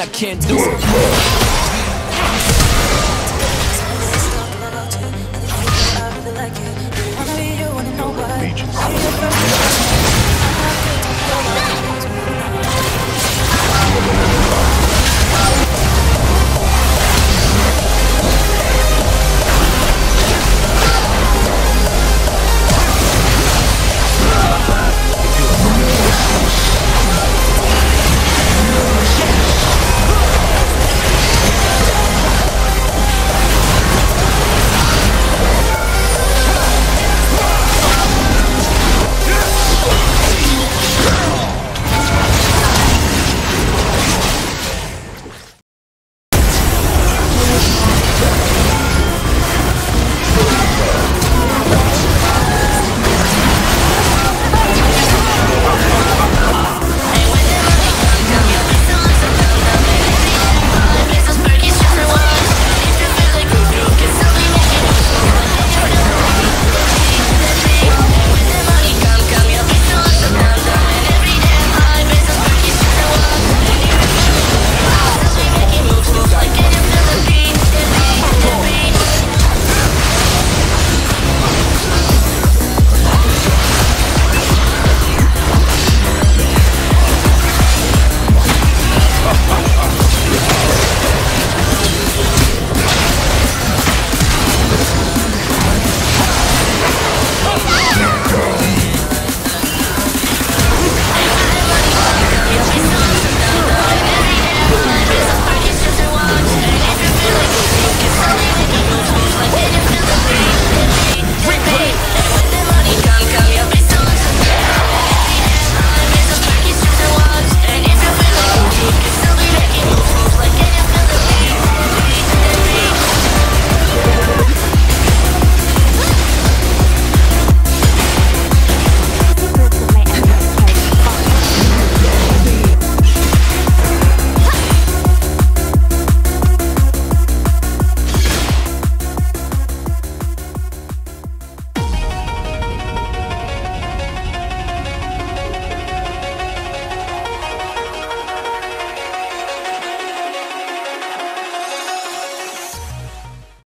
I can't do. it.